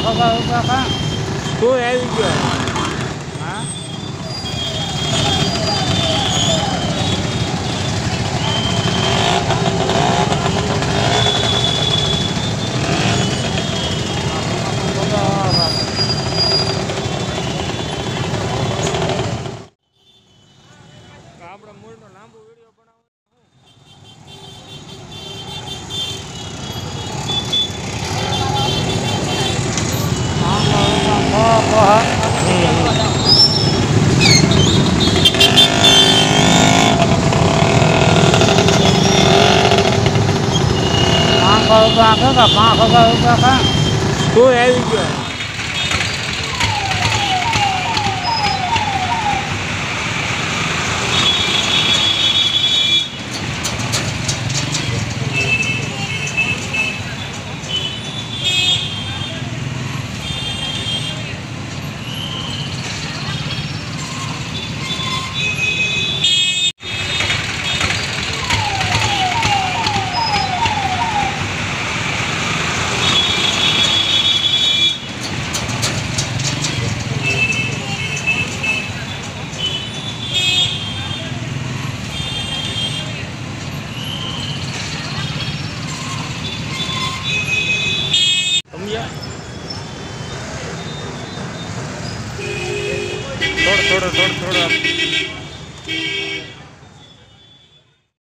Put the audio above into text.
પાંચ હજાર રૂપિયા કાં શું આવી ગયો હા આપણે મૂળનો લાંબો વિડીયો 我看看，看看看看，对的。थोड़ा थोड़ा थोड़ा।